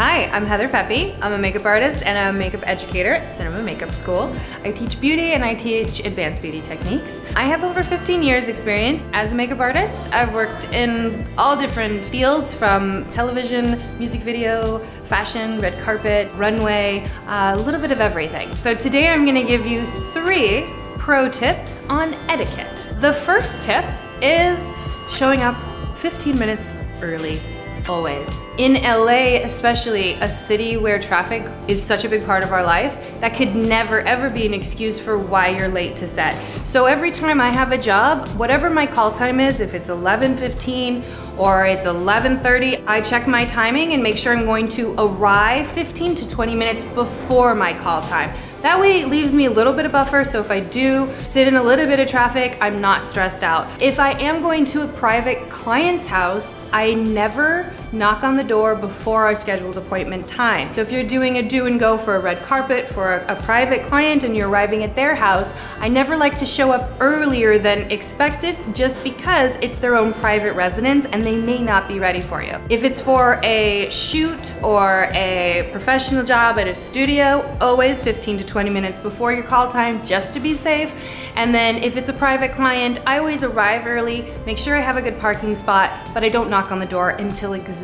Hi, I'm Heather Pepe. I'm a makeup artist and a makeup educator at Cinema Makeup School. I teach beauty and I teach advanced beauty techniques. I have over 15 years experience as a makeup artist. I've worked in all different fields from television, music video, fashion, red carpet, runway, a little bit of everything. So today I'm gonna give you three pro tips on etiquette. The first tip is showing up 15 minutes early always. In LA, especially a city where traffic is such a big part of our life, that could never ever be an excuse for why you're late to set. So every time I have a job, whatever my call time is, if it's 11.15 or it's 11.30, I check my timing and make sure I'm going to arrive 15 to 20 minutes before my call time. That way it leaves me a little bit of buffer so if I do sit in a little bit of traffic, I'm not stressed out. If I am going to a private client's house, I never knock on the door before our scheduled appointment time. So if you're doing a do and go for a red carpet for a, a, private client and you're arriving at their house, I never like to show up earlier than expected just because it's their own private residence and they may not be ready for you. If it's for a shoot or a professional job at a studio, always 15 to 20 minutes before your call time just to be safe. And then if it's a private client, I always arrive early, make sure I have a good parking spot, but I don't knock on the door until exactly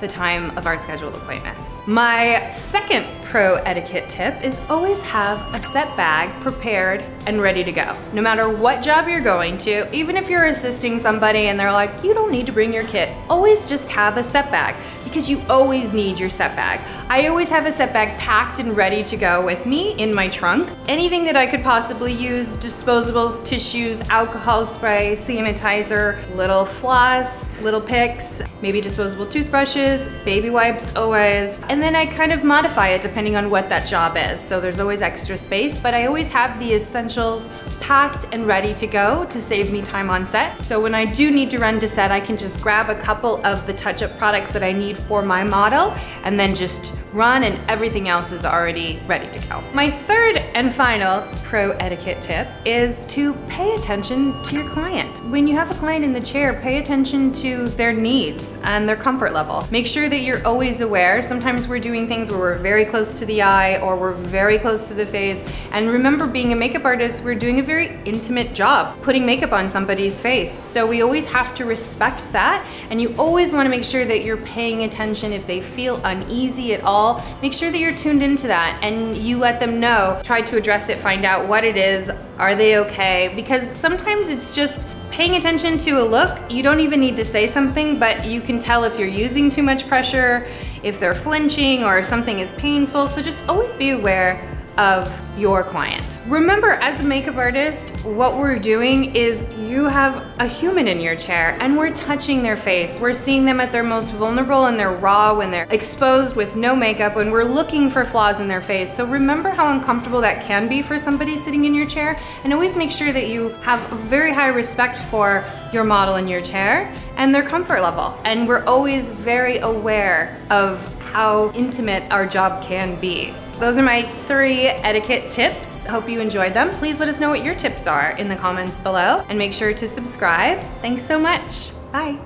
the time of our scheduled appointment. My second pro etiquette tip is always have a set bag prepared and ready to go. No matter what job you're going to, even if you're assisting somebody and they're like, you don't need to bring your kit, always just have a set bag because you always need your set bag. I always have a set bag packed and ready to go with me in my trunk. Anything that I could possibly use, disposables, tissues, alcohol spray, sanitizer, little floss, little picks, maybe disposable toothbrushes, baby wipes always, and then I kind of modify it depending on what that job is. So there's always extra space, but I always have the essentials packed and ready to go to save me time on set. So when I do need to run to set, I can just grab a couple of the touch-up products that I need for my model and then just run and everything else is already ready to go. My third and final pro etiquette tip is to pay attention to your client. When you have a client in the chair, pay attention to their needs and their comfort level. Make sure that you're always aware. Sometimes we're doing things where we're very close to the eye or we're very close to the face. And remember being a makeup artist, we're doing a very intimate job, putting makeup on somebody's face. So we always have to respect that. And you always wanna make sure that you're paying attention if they feel uneasy at all, make sure that you're tuned into that and you let them know. Try to address it, find out what it is, are they okay? Because sometimes it's just paying attention to a look. You don't even need to say something, but you can tell if you're using too much pressure, if they're flinching, or if something is painful. So just always be aware of your client. Remember, as a makeup artist, what we're doing is you have a human in your chair and we're touching their face. We're seeing them at their most vulnerable and they're raw when they're exposed with no makeup when we're looking for flaws in their face. So remember how uncomfortable that can be for somebody sitting in your chair and always make sure that you have a very high respect for your model in your chair and their comfort level. And we're always very aware of how intimate our job can be. Those are my three etiquette tips. Hope you enjoyed them. Please let us know what your tips are in the comments below and make sure to subscribe. Thanks so much. Bye.